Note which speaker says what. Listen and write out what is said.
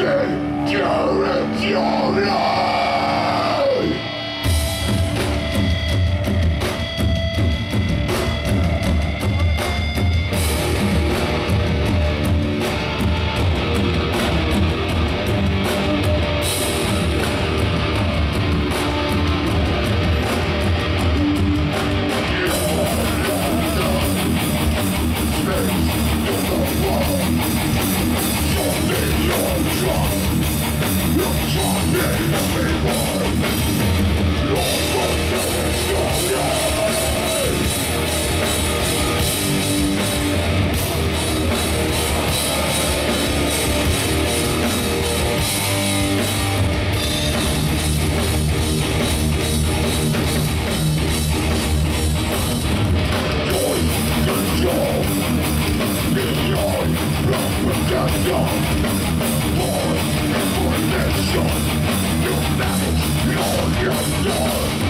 Speaker 1: Captain Terrence the Whoa. Your trust, your trust in everyone Your knowledge, your your love